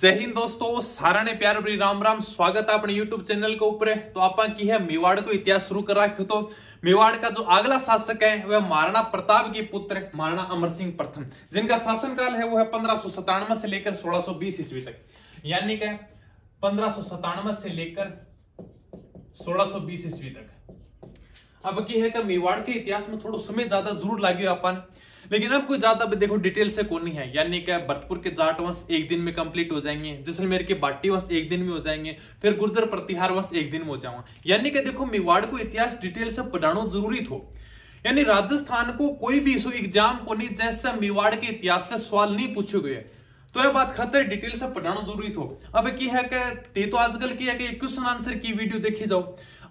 जय हिंद दोस्तों, सारा ने प्यार भरी राम राम, स्वागत है अपने YouTube चैनल के ऊपर। तो आप की है मेवाड़ को इतिहास शुरू कर रखे तो। मेवाड़ का जो अगला शासक है, वह महाराणा प्रताप के पुत्र, महाराणा अमर सिंह प्रथम। जिनका शासनकाल है, वो है पंद्रह से लेकर सोलह ईस्वी तक। यानी कि पंद्रह से लेकर सोलह ईस्वी तक। अब की है कि मेवाड़ के इतिहास में थोड़ा समय ज़्यादा ज़रूर लगे अपन लेकिन अब कोई ज़्यादा देखो डिटेल से कौन नहीं है। यानी क्या भरतपुर के जाट वंश एक दिन में कंप्लीट हो जाएँगे, जैसलमेर के बाटी वंश एक दिन में हो जाएँगे, फिर गुर्जर प्रतिहार वंश एक दिन में हो जाऊँगा। यानी कि देखो मेवाड़ को इतिहास डिटेल से पढ़ाना ज़रूरी थो। यानी राजस्थान को कोई भी एग्ज़ाम को नहीं, जैसे मेवाड़ के इतिहास से सवाल नहीं पूछे गए। तो यह बात खतर डिटेल से पढ़ाना ज़रूरी थो। अब की है कि ते तो आजकल की है कि क्वेश्चन आंसर की वीडियो देखी जाओ।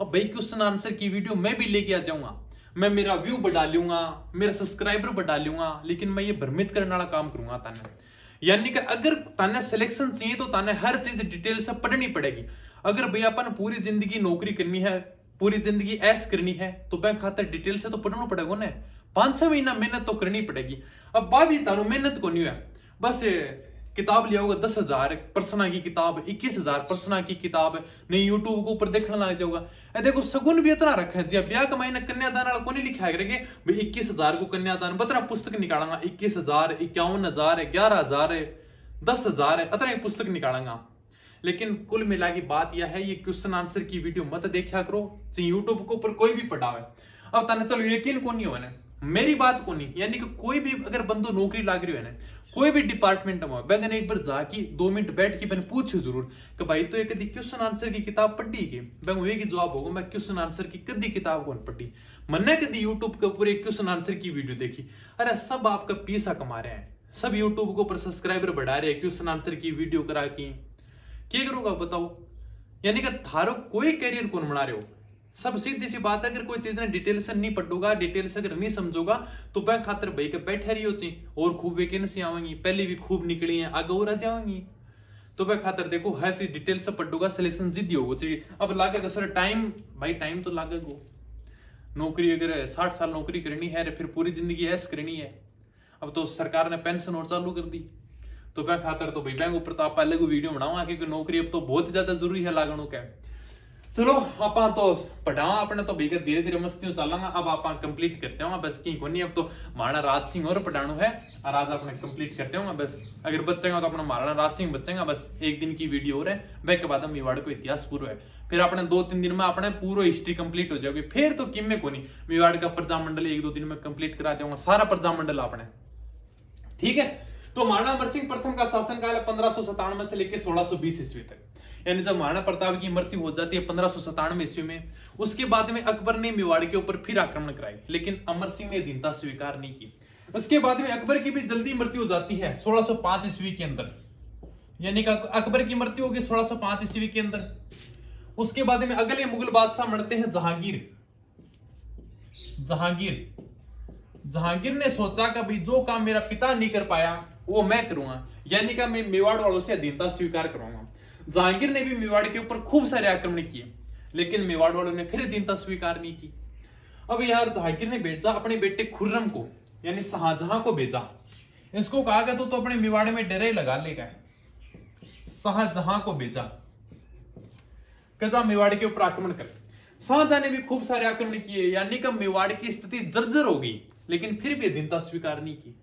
अब भाई, क्वेश्चन आंसर की वीडियो मैं भी लेके आ जाऊँगा। मैं मेरा व्यू बढ़ा लूँगा, मेरा सब्सक्राइबर बढ़ा लूँगा, लेकिन मैं ये भ्रमित करने वाला काम करूँगा ताने यानी कि अगर ताने सिलेक्शन चाहिए तो ताने हर चीज़ डिटेल से पढ़नी पड़ेगी। अगर भैया अपन पूरी ज़िंदगी नौकरी करनी है, पूरी ज़िंदगी ऐस करनी है तो बैंक खातर डिटेल से तो पढ़ना पड़ेगा ना पाँच छह महीना मेहनत तो करनी पड़ेगी। अब बाबी तारो, मेहनत को नहीं है बस किताब लिया होगा दस हज़ार प्रश्ना की किताब, इक्कीस हज़ार प्रश्ना की किताब, नहीं यूट्यूब के ऊपर देखने लग जाऊगा। देखो, सगुन भी इतना रखा है, जी, ब्याह का महीना कन्यादान वाला को नहीं लिखा करेंगे? भाई, इक्कीस हज़ार को कन्यादान, बतरा पुस्तक निकालेंगा, इक्कीस हज़ार, इक्यावन हज़ार, ग्यारह हज़ार, दस हज़ार, अतरा पुस्तक निकालेंगा। लेकिन कुल मिला की बात यह है, ये क्वेश्चन आंसर की वीडियो मत देखा करो चाहे यूट्यूब के ऊपर कोई भी पढ़ावे। अब तने चलो, यकीन को नहीं हो मेरी बात को नहीं यानी कि कोई भी अगर बंदो नौकरी लाग रही है कोई भी डिपार्टमेंट में मैंने एक बार जाके दो मिनट बैठ के मैंने पूछे ज़रूर कि भाई तो एक क्वेश्चन आंसर की किताब पढ़ी के मैं वही जवाब होगा, मैं क्वेश्चन आंसर की कदी किताब कौन पढ़ी? मैंने कदी यूट्यूब के ऊपर एक क्वेश्चन आंसर की वीडियो देखी। अरे सब आपका पैसा कमा रहे हैं। सब यूट्यूब के ऊपर सब्सक्राइबर बढ़ा रहे हैं क्वेश्चन आंसर की वीडियो करा के। क्या करूँगा बताओ? यानी कि थारो कोई कैरियर कौन बना रहे हो? सब सीधी सी बात है, अगर कोई चीज़ ने डिटेल से नहीं पढ़ोगा डिटेल से अगर नहीं समझोगा तो वह खातर भाई के बैठे रही होती और खूब वैकेंसी आवेंगी? पहले भी खूब निकली है, आगे और आ जाएँगी। तो वह खातर देखो, हर चीज़ डिटेल से पढ़ोगा सिलेक्शन जिद्दी होगा चाहिए अब लागेगा सर टाइम भाई टाइम तो लागेगा। नौकरी अगर साठ साल नौकरी करनी है फिर पूरी ज़िंदगी ऐस करनी है। अब तो सरकार ने पेंशन और चालू कर दी। तो वह खातर तो भाई बैंक ऊपर तो आप पहले को वीडियो बनाऊँगा क्योंकि नौकरी अब तो बहुत ज़्यादा ज़रूरी है लागणों का। चलो, आप तो पढ़ावा अपने तो भैया धीरे धीरे मस्ती चलांगा अब आप कंप्लीट करते होंगे बस की कोनी, अब तो महाराणा राज सिंह और पढ़ाणु है। और आज अपने कंप्लीट करते होंगे बस। अगर बचेगा तो अपना महाराणा राज सिंह बचेगा बस एक दिन की वीडियो हो रहा है। वह के बाद मेवाड़ को इतिहास पूरा है। फिर अपने दो तीन दिन में अपने पूरा हिस्ट्री कंप्लीट हो जाएगी। फिर तो किम में कोनी मेवाड़ का प्रजामंडल एक दो दिन में कंप्लीट करा दूँगा सारा प्रजामंडल अपने। ठीक है? तो महाराणा अमर सिंह प्रथम का शासनकाल है पंद्रह से लेकर सोलह ईस्वी तक। यानी जब महाराणा प्रताप की मृत्यु हो जाती है पंद्रह सौ सतानवे ईस्वी में, उसके बाद में अकबर ने मेवाड़ के ऊपर फिर आक्रमण कराई लेकिन अमर सिंह ने दीनता स्वीकार नहीं की। उसके बाद में अकबर की भी जल्दी मृत्यु हो जाती है 1605 ईस्वी के अंदर। यानी कि अकबर की मृत्यु होगी 1605 ईस्वी के अंदर। उसके बाद में अगले मुगल बादशाह मरते हैं जहांगीर। जहांगीर। जहांगीर ने सोचा कि भाई जो काम मेरा पिता नहीं कर पाया, वो मैं करूँगा। यानी कि मैं मेवाड़ वालों से अधीनता स्वीकार करूँगा जहांगीर ने भी मेवाड़ के ऊपर खूब सारे आक्रमण किए लेकिन मेवाड़ वालों ने फिर दीनता स्वीकार नहीं की। अब यार जहांगीर ने भेजा अपने बेटे खुर्रम को यानी शाहजहां को भेजा इसको कहा गया तो, तो अपने मेवाड़ में डरे लगा लेगा शाहजहां को भेजा कजा मेवाड़ के ऊपर आक्रमण कर। शाहजहां ने भी खूब सारे आक्रमण किए यानी कि मेवाड़ की स्थिति जर्जर हो गई लेकिन फिर भी दीनता स्वीकार नहीं की।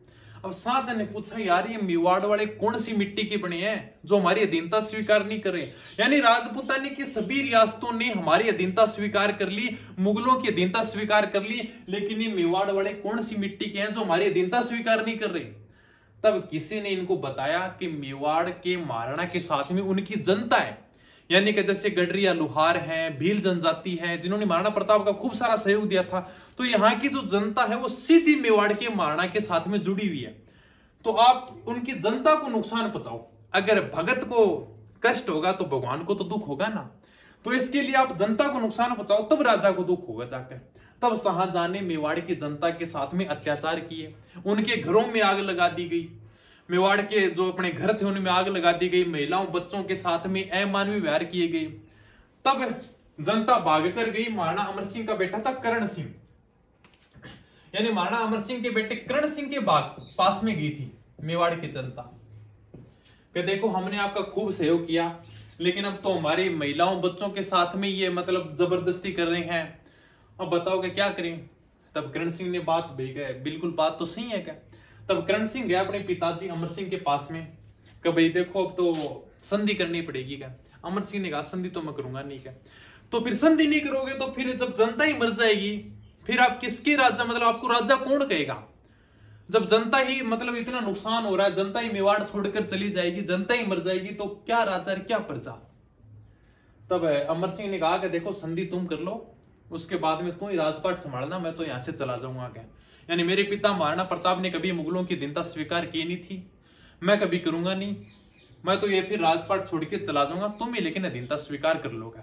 अब साथ ने पूछा, यार, ये मेवाड़ वाले कौन सी मिट्टी के बने हैं जो हमारी अधीनता स्वीकार नहीं करे? यानी राजपुतानी की सभी रियासतों ने हमारी अधीनता स्वीकार कर ली, मुगलों की अधीनता स्वीकार कर ली, लेकिन ये मेवाड़ वाले कौन सी मिट्टी के हैं जो हमारी अधीनता स्वीकार नहीं कर रहे? तब किसी ने इनको बताया कि मेवाड़ के महाराणा के साथ में उनकी जनता है। यानी कि जैसे गडरिया लुहार हैं, भील जनजाति है, जिन्होंने महाराणा प्रताप का खूब सारा सहयोग दिया था तो यहाँ की जो जनता है वो सीधी मेवाड़ के महाराणा के साथ में जुड़ी हुई है। तो आप उनकी जनता को नुकसान पहुंचाओ। अगर भगत को कष्ट होगा तो भगवान को तो दुख होगा ना। तो इसके लिए आप जनता को नुकसान पहुंचाओ, तब राजा को दुख होगा जाकर। तब शाहजहां ने मेवाड़ की जनता के साथ में अत्याचार किए। उनके घरों में आग लगा दी गई। मेवाड़ के जो अपने घर थे, उनमें आग लगा दी गई। महिलाओं, बच्चों के साथ में अमानवीय व्यवहार किए गए। तब जनता भाग कर गई। महाराणा अमर सिंह का बेटा था करण सिंह। यानी महाराणा अमर सिंह के बेटे करण सिंह के बाग, पास में गई थी मेवाड़ की जनता। कि देखो, हमने आपका खूब सहयोग किया, लेकिन अब तो हमारी महिलाओं, बच्चों के साथ में ये मतलब ज़बरदस्ती कर रहे हैं। अब बताओ क्या करें? तब करण सिंह ने बात भी गए। बिल्कुल बात तो सही है क्या? तब करण सिंह गया अपने पिताजी अमर सिंह के पास में। कि भाई देखो, अब तो संधि करनी पड़ेगी क्या? अमर सिंह ने कहा, संधि तो मैं करूँगा नहीं क्या? तो फिर संधि नहीं करोगे तो फिर जब जनता ही मर जाएगी, फिर आप किसके राजा मतलब आपको राजा कौन कहेगा? जब जनता ही मतलब इतना नुकसान हो रहा है, जनता ही मेवाड़ छोड़कर चली जाएगी, जनता ही मर जाएगी तो क्या राजा क्या प्रजा? तब अमर सिंह ने कहा कि देखो, संधि तुम कर लो, उसके बाद में तू ही राजपाट संभालना, मैं तो यहाँ से चला जाऊँगा आगे। यानी मेरे पिता महाराणा प्रताप ने कभी मुगलों की दिनता स्वीकार की नहीं थी। मैं कभी करूँगा नहीं। मैं तो ये फिर राजपाट छोड़ के चला जाऊँगा। तुम ही लेकिन अधीनता स्वीकार कर लोगे।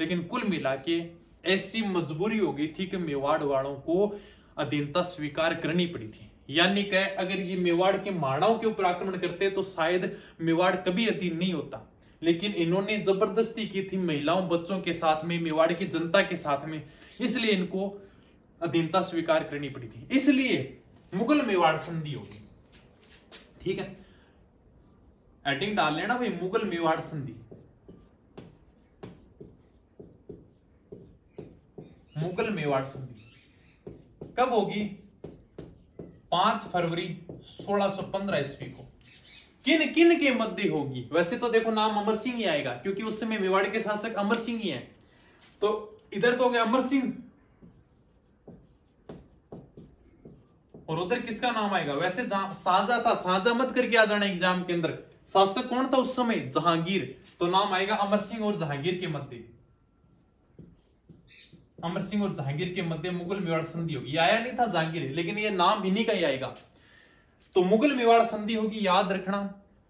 लेकिन कुल मिला के ऐसी मजबूरी हो गई थी कि मेवाड़ वालों को अधीनता स्वीकार करनी पड़ी थी। यानी कह अगर ये मेवाड़ के माड़ाओं के ऊपर आक्रमण करते तो शायद मेवाड़ कभी अधीन नहीं होता। लेकिन इन्होंने ज़बरदस्ती की थी महिलाओं, बच्चों के साथ में, मेवाड़ की जनता के साथ में। इसलिए इनको अधीनता स्वीकार करनी पड़ी थी। इसलिए मुगल मेवाड़ संधि होगी। ठीक है? एडिंग डाल लेना भाई, मुगल मेवाड़ संधि। मुगल मेवाड़ संधि। कब होगी? पाँच फरवरी 1615 ईस्वी को। किन किन के मध्य होगी? वैसे तो देखो नाम अमर सिंह ही आएगा, क्योंकि उस समय मेवाड़ के शासक अमर सिंह ही है। तो इधर तो हो गया अमर सिंह और उधर किसका नाम आएगा? वैसे साझा था, साझा मत करके आ जाना एग्ज़ाम के अंदर। शासक कौन था उस समय? जहांगीर। तो नाम आएगा अमर सिंह और जहांगीर के मध्य। अमर सिंह और जहांगीर के मध्य मुगल मेवाड़ संधि होगी। आया नहीं था जहांगीर, लेकिन ये नाम इन्हीं का ही आएगा। तो मुगल मेवाड़ संधि होगी, याद रखना।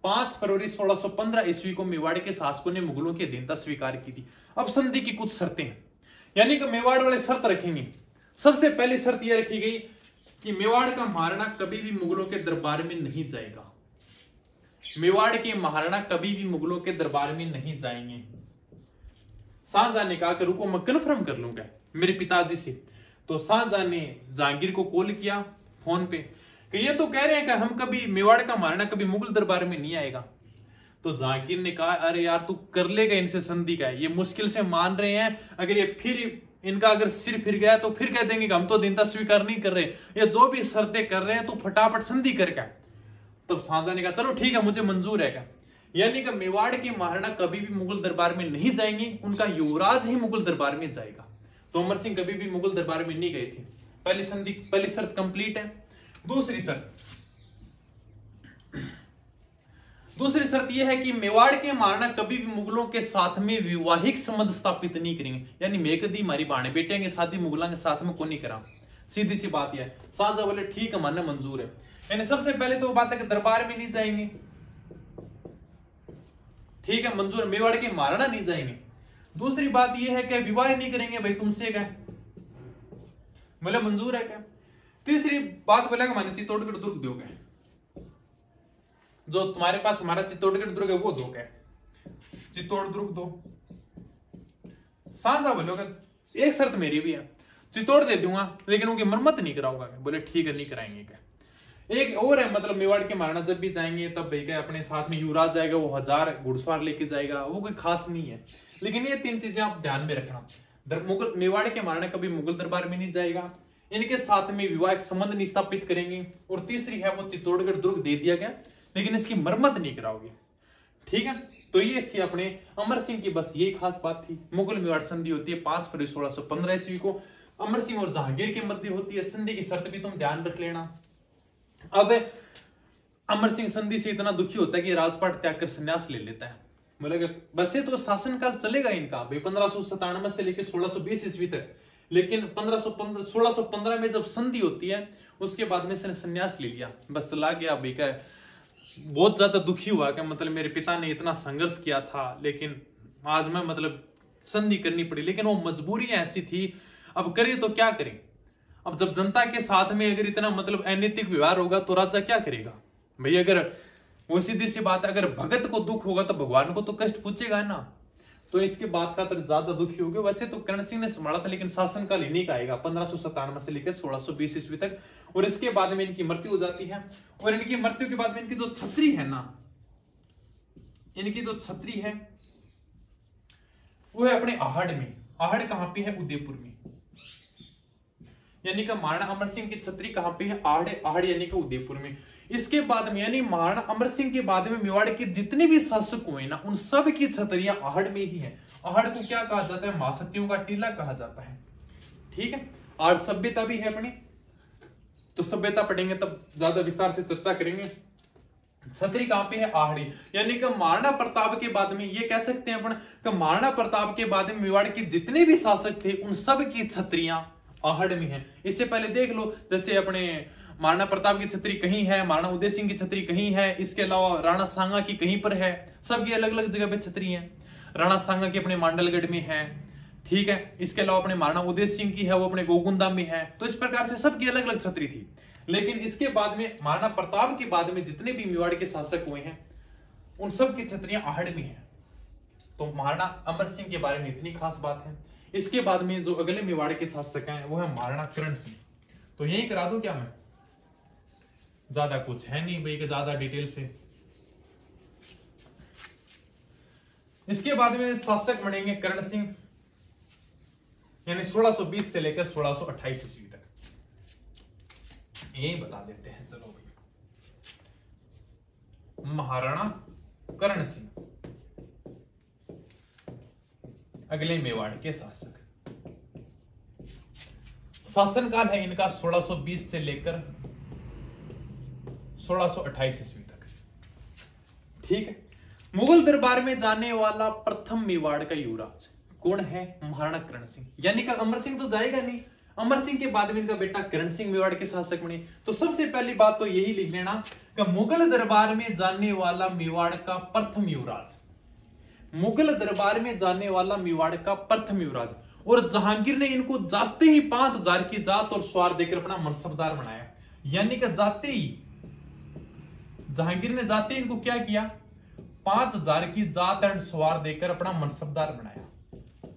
पाँच फरवरी 1615 ईस्वी को मेवाड़ के शासकों ने मुगलों की अधीनता स्वीकार की थी। अब संधि की कुछ शर्तें यानी कि मेवाड़ वाले शर्त रखेंगे। सबसे पहली शर्त यह रखी गई कि मेवाड़ का महाराणा कभी भी मुगलों के दरबार में नहीं जाएगा। मेवाड़ के महाराणा कभी भी मुगलों के दरबार में नहीं जाएँगे। शाहजहां ने कहा कि रुको, मैं कन्फर्म कर लूँगा, मेरे पिताजी से। तो शाहजहां ने जहांगीर को कॉल किया फ़ोन पे, कि ये तो कह रहे हैं कि हम कभी, मेवाड़ का महाराणा कभी मुगल दरबार में नहीं आएगा। तो जहांगीर ने कहा, अरे यार, तू कर लेगा इनसे संधि का ये मुश्किल से मान रहे हैं, अगर ये फिर इनका अगर सिर फिर गया तो फिर कह देंगे कि हम तो दिनता स्वीकार नहीं कर रहे ये जो भी शर्तें कर रहे हैं तो फटाफट संधि करके। तब शाहजहां ने कहा, चलो ठीक है, मुझे मंजूर है। क्या यानी कि मेवाड़ के महाराणा कभी भी मुगल दरबार में नहीं जाएँगे, उनका युवराज ही मुगल दरबार में जाएगा। तो अमर सिंह कभी भी मुगल दरबार में नहीं गए थे। पहली संधि, पहली शर्त कंप्लीट है। दूसरी शर्त। दूसरी शर्त यह है कि मेवाड़ के महाराणा कभी भी मुगलों के साथ में विवाहिक संबंध स्थापित नहीं करेंगे। यानी मैं कदी मारी बाणे बेटिया के साथ ही मुगलों के साथ में को नहीं करा। सीधी सी बात यह शाहजहा बोले, ठीक है मानने मंजूर है। यानी सबसे पहले तो बात है कि दरबार में नहीं जाएँगे। ठीक है, मंजूर मेवाड़ के महाराणा नहीं जाएँगे। दूसरी बात यह है कि विवाह नहीं करेंगे, भाई, तुमसे क्या? बोले, मंजूर है क्या? तीसरी बात बोलेगा मैंने चित्तौड़गढ़ दुर्ग दोगे। जो तुम्हारे पास हमारा चित्तौड़गढ़ दुर्ग है, वो दो क्या चित्तौड़ दुर्ग दो। साझा बोलोगे एक शर्त मेरी भी है। चित्तौड़ दे दूँगा, लेकिन उनकी मरम्मत नहीं कराऊँगा बोले, ठीक है, नहीं कराएँगे क्या एक और है मतलब मेवाड़ के महाराणा जब भी जाएँगे, तब भैया अपने साथ में युवराज जाएगा, वो हज़ार घुड़सवार लेके जाएगा, वो कोई खास नहीं है। लेकिन ये तीन चीज़ें आप ध्यान में रखना। मुगल, मेवाड़ के महाराणा कभी मुगल दरबार में नहीं जाएगा। इनके साथ में विवाह संबंध नहीं स्थापित करेंगे। और तीसरी है, वो चित्तौड़गढ़ दुर्ग दे दिया गया। लेकिन इसकी मरम्मत नहीं कराओगे। ठीक है? तो ये थी अपने अमर सिंह की बस यही खास बात थी। मुगल मेवाड़ संधि होती है पाँच फरवरी सोलह सौ पंद्रह ईस्वी को। अमर सिंह और जहांगीर के मध्य होती है, संधि की शर्त भी तुम ध्यान रख लेना। अब अमर सिंह संधि से इतना दुखी होता है कि राजपाट त्याग कर संन्यास ले लेता है। बोले वैसे तो शासनकाल चलेगा इनका, भाई पंद्रह सौ लेकर सोलह सौ बीस ईस्वी तक। लेकिन पंद्रह सौ पंद्रह, सोलह सौ पंद्रह में जब संधि होती है, उसके बाद में इसने संन्यास ले लिया। बस चला गया का बहुत ज़्यादा दुखी हुआ कि मतलब मेरे पिता ने इतना संघर्ष किया था, लेकिन आज मैं मतलब संधि करनी पड़ी। लेकिन वो मजबूरियाँ ऐसी थी, अब करें तो क्या करें? अब जब जनता के साथ में अगर इतना मतलब अनैतिक व्यवहार होगा तो राजा क्या करेगा? भाई अगर वो सीधी सी बात है, अगर भगत को दुख होगा तो भगवान को तो कष्ट पूछेगा ना। तो इसके बाद का ज़्यादा दुखी हो गया वैसे तो करण सिंह ने संभाला था, लेकिन शासन काल इन्हीं का आएगा पंद्रह सौ लेकर सोलह सौ बीस ईस्वी तक। और इसके बाद में इनकी मृत्यु हो जाती है। और इनकी मृत्यु के बाद में इनकी जो छत्री है ना, इनकी जो छतरी है, वो है अपने आहड़ में। आहड़ कहाँ पे है? उदयपुर में। यानी कि महाराणा अमर सिंह की छत्री कहाँ पे है? आहड़ आहड़ यानी कि उदयपुर में। इसके बाद में, यानी महाराणा अमर सिंह के बाद में मेवाड़ के जितने भी शासक हुए ना, उन सब की छतरियाँ आहड़ में ही है। आहड़ को क्या कहा जाता है? महासतियों का टीला कहा जाता है। ठीक है? और सभ्यता भी है अपनी। तो सभ्यता पढ़ेंगे तब ज़्यादा विस्तार से चर्चा करेंगे। छतरी कहाँ पे है? आहड़ी। यानी कि महाराणा प्रताप के बाद में ये कह सकते हैं अपन कि महाराणा प्रताप के बाद में मेवाड़ के जितने भी शासक थे, उन सब की छतरियाँ आहड़ में है। इससे पहले देख लो, जैसे अपने महाराणा प्रताप की छतरी कहीं है महाराणा उदय सिंह की छतरी कहीं है, इसके अलावा राणा सांगा की कहीं पर है सबकी अलग अलग जगह पे छतरी है। राणा सांगा की अपने मांडलगढ़ में है, ठीक है? इसके अलावा अपने महाराणा उदय सिंह की है, वो अपने गोकुंदा में है। तो इस प्रकार से सबकी अलग अलग छतरी थी। लेकिन इसके बाद में महाराणा प्रताप के बाद में जितने भी मेवाड़ के शासक हुए हैं, उन सब की छतरियाँ आहड़ में है। तो महाराणा अमर सिंह के बारे में इतनी खास बात है। इसके बाद में जो अगले मेवाड़ के शासक हैं, वो है महाराणा करण सिंह। तो यही करा दू क्या मैं? ज़्यादा कुछ है नहीं भाई ज़्यादा डिटेल से। इसके बाद में शासक बनेंगे करण सिंह, यानी 1620 से लेकर 1628 ईस्वी तक। यही बता देते हैं, चलो भाई। महाराणा करण सिंह, अगले मेवाड़ के शासक। शासनकाल है इनका 1620 से लेकर 1628 ईस्वी तक। ठीक है? मुगल दरबार में जाने वाला प्रथम मेवाड़ का युवराज कौन है? महाराणा करण सिंह। यानी कि अमर सिंह तो जाएगा नहीं। अमर सिंह के बाद में इनका बेटा करण सिंह मेवाड़ के शासक बने। तो सबसे पहली बात तो यही लिख लेना कि मुगल दरबार में जाने वाला मेवाड़ का प्रथम युवराज। मुगल दरबार में जाने वाला मेवाड़ का प्रथम युवराज। और जहांगीर ने इनको जाते ही पाँच हज़ार की जात और स्वार देकर अपना मनसबदार बनाया। यानी कि जाते ही जहांगीर ने जाते इनको क्या किया? पाँच हज़ार की जात एंड स्वार देकर अपना मनसबदार बनाया।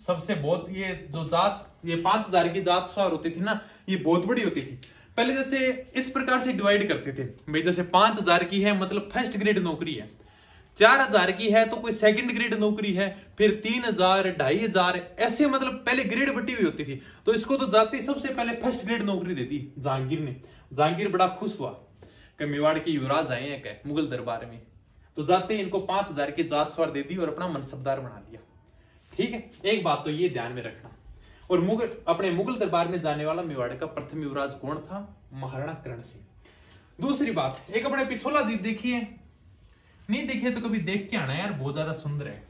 सबसे बहुत ये जो जात, ये पाँच हज़ार की जात स्वार होती थी ना, ये बहुत बड़ी होती थी। पहले जैसे इस प्रकार से डिवाइड करते थे। भाई जैसे पाँच हज़ार की है मतलब फ़र्स्ट ग्रेड नौकरी है। चार हज़ार की है तो कोई सेकंड ग्रेड नौकरी है। फिर तीन हज़ार, ढाई हज़ार, ऐसे मतलब पहले ग्रेड बटी हुई होती थी। तो इसको तो जाते सबसे पहले फ़र्स्ट ग्रेड नौकरी दे दी जहांगीर ने। जहांगीर बड़ा खुश हुआ। कि मेवाड़ के युवराज आए हैं क्या मुगल दरबार में। तो जाते इनको पाँच हज़ार की जात स्वार दे दी और अपना मनसबदार बना लिया। ठीक है? एक बात तो ये ध्यान में रखना। और मुगल, अपने मुगल दरबार में जाने वाला मेवाड़ का प्रथम युवराज कौन था? महाराणा करण सिंह। दूसरी बात, एक अपने पिछोला जीत देखिए नहीं देखिए तो कभी देख के आना यार, बहुत ज़्यादा सुंदर है।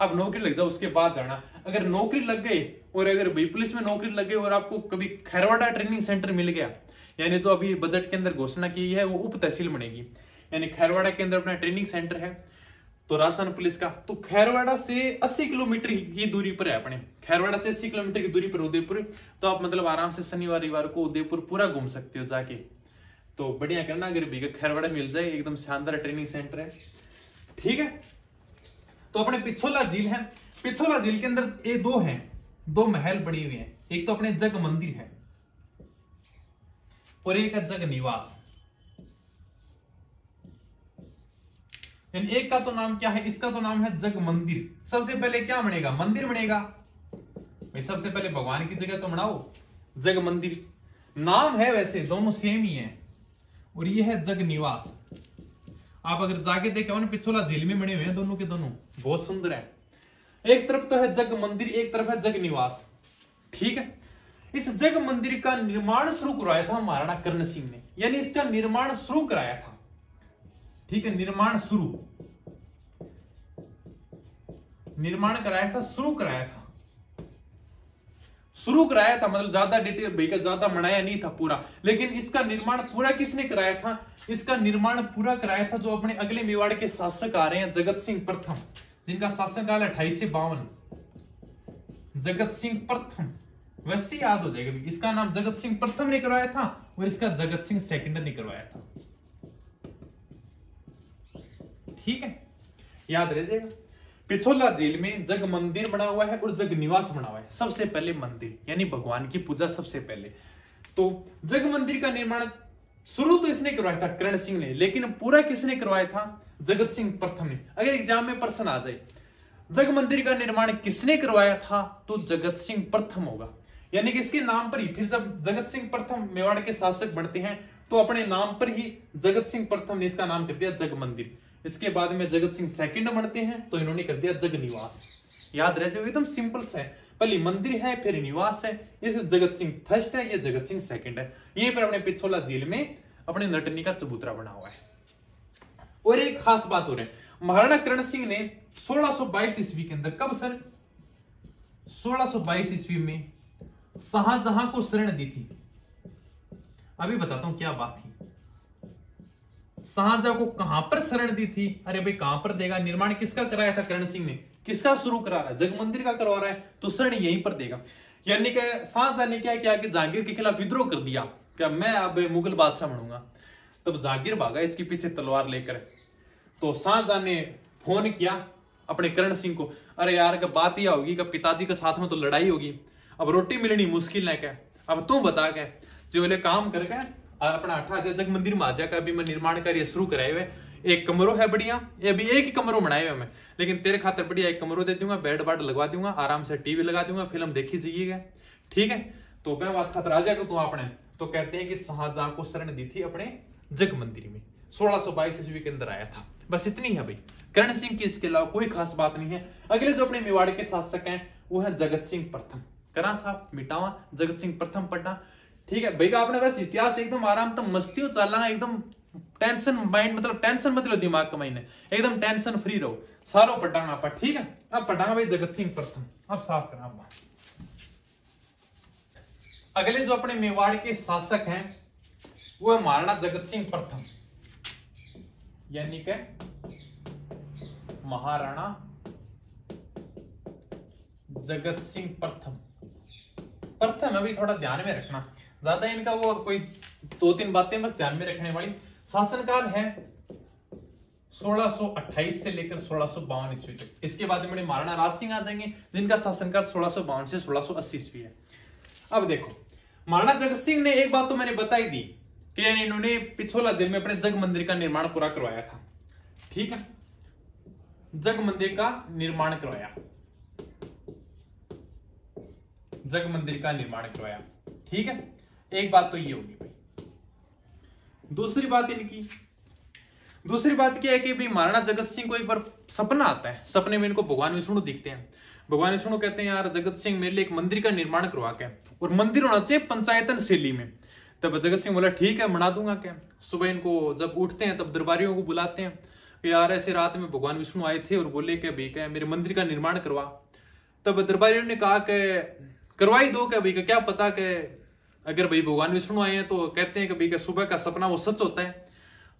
अब नौकरी लग जाओ, उसके बाद जाना। अगर नौकरी लग गई और अगर पुलिस में नौकरी लग गई और आपको कभी खैरवाड़ा ट्रेनिंग सेंटर मिल गया यानी जो अभी बजट के अंदर घोषणा की है, वो उप तहसील बनेगी। यानी खैरवाड़ा के अंदर अपना ट्रेनिंग सेंटर है तो राजस्थान पुलिस का। तो खैरवाड़ा से 80 किलोमीटर की दूरी पर है अपने। खैरवाड़ा से 80 किलोमीटर की दूरी पर उदयपुर। तो आप मतलब आराम से शनिवार, रविवार को उदयपुर पूरा घूम सकते हो जाके। तो बढ़िया करना, अगर भैया खैरवाड़ा मिल जाए, एकदम शानदार ट्रेनिंग सेंटर है। ठीक है? तो अपने पिछोला झील है। पिछोला झील के अंदर ये दो है, दो महल बने हुए हैं। एक तो अपने जग मंदिर है। और एक है जग निवास। एक का तो नाम क्या है? इसका तो नाम है जग मंदिर। सबसे पहले क्या बनेगा? मंदिर बनेगा। भाई, सबसे पहले भगवान की जगह तो बनाओ। जग मंदिर। नाम है वैसे, दोनों सेम ही है। और ये है जग निवास। आप अगर जाके देखे ना, पिछोला झील में बने हुए हैं दोनों के दोनों। बहुत सुंदर है। एक तरफ़ तो है जग मंदिर, एक तरफ़ है जग निवास। ठीक है? इस जग मंदिर का निर्माण शुरू कराया था महाराणा कर्ण सिंह ने। यानी इसका निर्माण शुरू कराया था। ठीक है, निर्माण शुरू। निर्माण कराया था, शुरू कराया था। शुरू कराया था मतलब ज़्यादा डिटेल भैया ज़्यादा मनाया नहीं था पूरा। लेकिन इसका निर्माण पूरा किसने कराया था? इसका निर्माण पूरा कराया था जो अपने अगले मेवाड़ के शासक आ रहे हैं, जगत सिंह प्रथम। जिनका शासनकाल अट्ठाईस से बावन। जगत सिंह प्रथम। वैसे याद हो जाएगा इसका नाम जगत सिंह प्रथम ने करवाया था और इसका जगत सिंह सेकंड ने करवाया था। ठीक है? याद रह जाएगा। पिछोला झील में जग मंदिर बना हुआ है और जग निवास बना हुआ है। सबसे पहले मंदिर, यानी भगवान की पूजा सबसे पहले। तो जग मंदिर का निर्माण शुरू तो इसने करवाया था, करण सिंह ने, लेकिन पूरा किसने करवाया था? जगत सिंह प्रथम ने। अगर एग्ज़ाम में प्रश्न आ जाए, जग मंदिर का निर्माण किसने करवाया था तो जगत सिंह प्रथम होगा। यानी कि इसके नाम पर ही फिर जब जगत सिंह प्रथम मेवाड़ के शासक बनते हैं तो अपने नाम पर ही जगत सिंह प्रथम ने इसका नाम कर दिया जग मंदिर इसके बाद में जगत सिंह सेकंड बनते हैं तो इन्होंने कर दिया जग निवास याद रह जाओ, एकदम सिंपल से पहले मंदिर है, फिर निवास है। ये जगत सिंह फ़र्स्ट है, ये जगत सिंह सेकंड है। ये पर अपने पिछोला झील में अपने नटनी का चबूतरा बना हुआ है। और एक खास बात हो रही है, महाराणा करण सिंह ने 1622 ईस्वी के अंदर, कब सर? 1622 ईस्वी में शाहजहां को शरण दी थी। अभी बताता हूँ क्या बात थी। शाहजहां को कहाँ पर शरण दी थी? अरे भाई, कहाँ पर देगा? निर्माण किसका कराया था करण सिंह ने? किसका शुरू करा रहा है? जग मंदिर का करवा रहा है तो शरण यहीं पर देगा। यानी कि शाहजहां ने क्या किया कि जहांगीर के खिलाफ विद्रोह कर दिया। क्या मैं अब मुगल बादशाह बनूँगा? तब जहांगीर भागा, इसके पीछे तलवार लेकर। तो शाहजहां ने फ़ोन किया अपने करण सिंह को। अरे यार बात यह होगी कि पिताजी के साथ में तो लड़ाई होगी। अब रोटी मिलनी मुश्किल है क्या अब तू बता क्या जो बोले काम कर करके अपना अठा जग मंदिर में आ जाए अभी मैं निर्माण कार्य शुरू कराए हुए। एक कमरो है बढ़िया, ये अभी एक ही कमरो बनाए हुए मैं। लेकिन तेरे खातर बढ़िया एक कमरो दे दूँगा, बेड बाड लगवा दूँगा, आराम से टीवी लगा दूँगा, फ़िल्म देखी जाइएगा ठीक है? तो मैं बात खातर आ जाएगा तू अपने। तो कहते हैं कि शाहजहां को शरण दी थी अपने जग मंदिर में। सोलह सौ बाईस ईस्वी के अंदर आया था। बस इतनी है भाई। करण सिंह की इसके अलावा कोई खास बात नहीं है। अगले जो अपने मेवाड़ के शासक हैं, वो है जगत सिंह प्रथम। करा साहब मिटावा, जगत सिंह प्रथम पढ़ना। ठीक है, भाई, आपने बस इतिहास एकदम आराम तो मस्ती हो चलना एकदम टेंशन माइंड मतलब टेंशन मत लो दिमाग का महीने एकदम टेंशन फ्री रहो। सारो पढ़ांगा आप, ठीक है? अब पढ़ांगा भाई जगत सिंह प्रथम। अब साफ़ करना अगले जो अपने मेवाड़ के शासक हैं, वो है महाराणा जगत सिंह प्रथम। यानी के महाराणा जगत सिंह प्रथम। प्रथम अभी थोड़ा ध्यान में रखना। ज़्यादा इनका वो कोई दो तीन बातें बस ध्यान में रखने वाली। शासनकाल है 1628 से लेकर सोलह ईस्वी तक। इसके बाद में महाराणा राज सिंह आ जाएँगे, जिनका शासनकाल सोलह से सोलह ईस्वी है। अब देखो महाराणा जगत सिंह ने एक बात तो मैंने बताई दी, कि यानी इन्होंने पिछोला जेल में अपने जग मंदिर का निर्माण पूरा करवाया था। ठीक है? जग मंदिर का निर्माण करवाया। जग मंदिर का निर्माण करवाया। ठीक है? एक बात तो ये होगी भाई। दूसरी बात इनकी। दूसरी बात क्या है कि भाई महाराणा जगत सिंह को एक बार सपना आता है। सपने में इनको भगवान विष्णु दिखते हैं। भगवान विष्णु कहते हैं, यार, जगत सिंह मेरे लिए एक मंदिर का निर्माण करवा के और मंदिर होना चाहिए पंचायतन शैली में। तब जगत सिंह बोला, ठीक है बना दूँगा क्या? सुबह इनको जब उठते हैं, तब दरबारियों को बुलाते हैं। कि यार, ऐसे रात में भगवान विष्णु आए थे और बोले कि, भाई क्या मेरे मंदिर का निर्माण करवा। तब दरबारियों ने कहा कि करवाई दो क्या का? क्या पता कि अगर भाई भगवान विष्णु आए हैं तो कहते हैं कि भाई का सुबह का सपना वो सच होता है।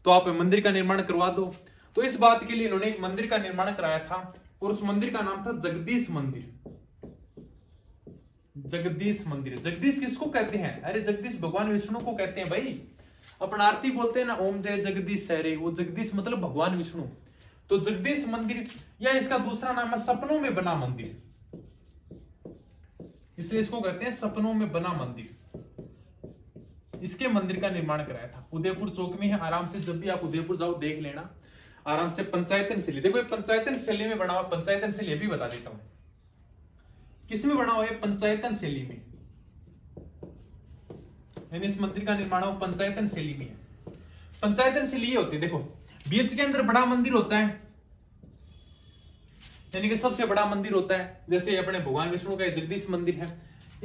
तो आप मंदिर का निर्माण करवा दो। तो इस बात के लिए इन्होंने एक मंदिर का निर्माण कराया था और उस मंदिर का नाम था जगदीश मंदिर। जगदीश मंदिर। जगदीश किसको कहते हैं? अरे जगदीश भगवान विष्णु को कहते हैं भाई। अपन आरती बोलते हैं ना, ओम जय जगदीश सहरे वो जगदीश मतलब भगवान विष्णु। तो जगदीश मंदिर या इसका दूसरा नाम है सपनों में बना मंदिर। इसलिए इसको कहते हैं सपनों में बना मंदिर। इसके मंदिर का निर्माण कराया था। उदयपुर चौक में है आराम से जब भी आप उदयपुर जाओ, देख लेना। आराम से पंचायतन शैली देखो पंचायतन शैली में बना हुआ, पंचायतन शैली भी बता देता हूँ। किसमें बना हुआ है पंचायतन शैली में? यानी इस मंदिर का निर्माण हो पंचायतन शैली में। है पंचायतन शैली होती है। देखो बीच के अंदर बड़ा मंदिर होता है। यानी कि सबसे बड़ा मंदिर होता है, जैसे अपने भगवान विष्णु का जगदीश मंदिर है।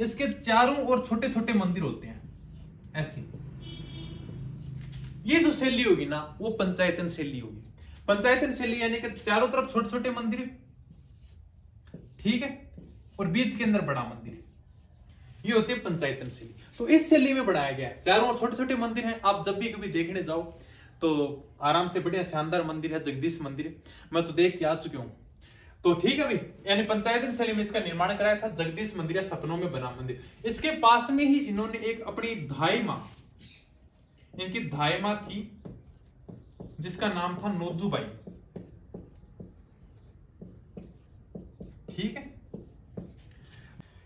इसके चारों और छोटे छोटे मंदिर होते हैं, ऐसी। ये जो शैली होगी ना, वो पंचायतन शैली होगी। पंचायतन शैली यानी कि चारों तरफ़ छोटे छोटे मंदिर, ठीक है? और बीच के अंदर बड़ा मंदिर। ये होती है पंचायतन शैली। तो इस शैली में बनाया गया है। चारों और छोटे छोटे मंदिर हैं। आप जब भी कभी देखने जाओ तो आराम से बढ़िया शानदार मंदिर है, जगदीश मंदिर। मैं तो देख के आ चुके हूँ। तो ठीक है भाई यानी पंचायत शैली में इसका निर्माण कराया था, जगदीश मंदिर या सपनों में बना मंदिर। इसके पास में ही इन्होंने एक अपनी धाई माँ, इनकी धाई माँ थी, जिसका नाम था नोजूबाई। ठीक है?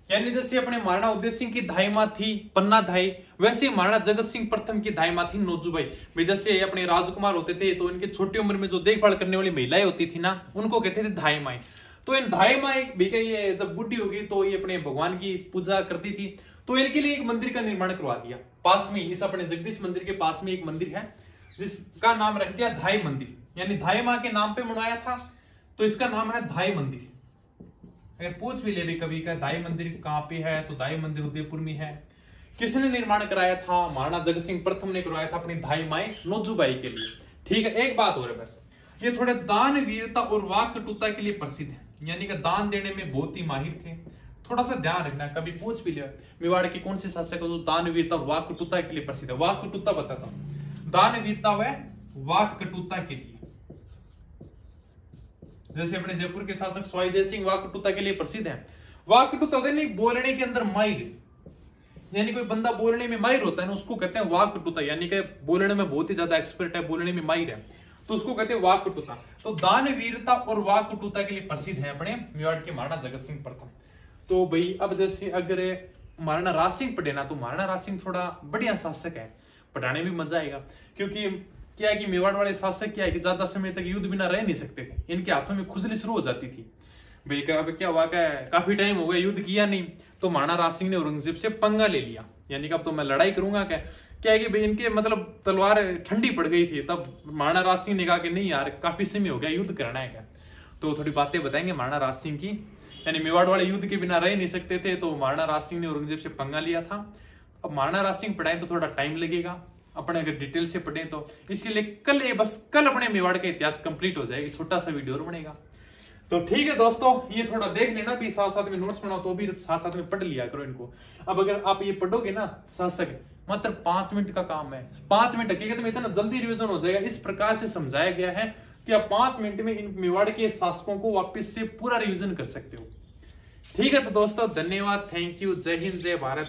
यानी जैसे अपने महाराणा उदय सिंह की धाई माँ थी, पन्ना धाई, वैसे महाराणा जगत सिंह प्रथम की धाई माँ थी नोजूबाई। भाई जैसे अपने राजकुमार होते थे तो इनके छोटी उम्र में जो देखभाल करने वाली महिलाएँ होती थी ना, उनको कहते थे धाई माई तो इन धाई माई भी ये जब बुढ़ी होगी तो ये अपने भगवान की पूजा करती थी। तो इनके लिए एक मंदिर का निर्माण करवा दिया। पास में इस अपने जगदीश मंदिर के पास में एक मंदिर है, जिसका नाम रख दिया धाई मंदिर। यानी धाई माँ के नाम पे बनाया था तो इसका नाम है धाई मंदिर। अगर पूछ भी ले भी कभी का दाई मंदिर कहाँ पे है तो दाई मंदिर उदयपुर में है। किसने निर्माण कराया था? महाराणा जगत सिंह प्रथम ने करवाया था अपनी धाई माई नोजूबाई के लिए। ठीक है, एक बात और है बस। ये थोड़े दान वीरता और वाक कटुता के लिए प्रसिद्ध है। यानी कि दान देने में बहुत ही माहिर थे। थोड़ा सा ध्यान रखना, कभी पूछ भी लिया। मेवाड़ के कौन से शासक है जो दान वीरता और वाक कटुता के लिए प्रसिद्ध है? वाक कटुता बताता हूँ। दान वीरता व वाक कटुता के लिए। जैसे अपने जयपुर के शासक स्वाई जय सिंह वाकटुता के लिए प्रसिद्ध है। वाकटुता नहीं, बोलने के अंदर माहिर यानी कोई बंदा बोलने में माहिर होता है ना, उसको कहते हैं वाकटुता यानी कि बोलने में बहुत ही ज़्यादा एक्सपर्ट है, बोलने में माहिर है। तो उसको कहते हैं वाकटुता तो दान वीरता और वाकटुता के लिए प्रसिद्ध है अपने मेवाड़ के महाराणा जगत सिंह प्रथम। तो भाई, अब जैसे अगर महाराणा राज सिंह पढ़े ना तो महाराणा राज सिंह थोड़ा बढ़िया शासक है। पढ़ाने में मज़ा आएगा। क्योंकि क्या है कि मेवाड़ वाले शासक क्या है कि ज़्यादा समय तक युद्ध बिना रह नहीं सकते थे। इनके हाथों में खुजली शुरू हो जाती थी। भाई अब क्या हुआ, क्या काफ़ी टाइम हो गया, युद्ध किया नहीं। तो महाराणा राज सिंह ने औरंगज़ेब से पंगा ले लिया। यानी कि अब तो मैं लड़ाई करूँगा, क्या? क्या है कि भाई, इनके मतलब तलवार ठंडी पड़ गई थी। तब महाराणा राज सिंह ने कहा कि नहीं यार, काफ़ी समय हो गया, युद्ध करना है, क्या? तो थोड़ी बातें बताएँगे महाराणा राज सिंह की। यानी मेवाड़ वाले युद्ध के बिना रह नहीं सकते थे तो महाराणा राज सिंह ने औरंगज़ेब से पंगा लिया था। अब महाराणा राज सिंह पढ़ाए तो थोड़ा टाइम लगेगा। अपने अगर डिटेल से पढ़े तो। इसके लिए कल ये बस, कल अपने मेवाड़ का इतिहास कंप्लीट हो जाएगी, छोटा सा वीडियो और बनेगा। तो ठीक है दोस्तों, ये थोड़ा देख लेना भी साथ साथ में नोट्स बनाओ तो भी साथ साथ में पढ़ लिया करो इनको। अब अगर आप ये पढ़ोगे ना शासक मात्र पाँच मिनट का काम है। पाँच मिनट हकीकत तो इतना जल्दी रिविजन हो जाएगा, इस प्रकार से समझाया गया है कि आप पाँच मिनट में इन मेवाड़ के शासकों को वापिस से पूरा रिविजन कर सकते हो। ठीक है तो दोस्तों, धन्यवाद थैंक यू जय हिंद, जय भारत।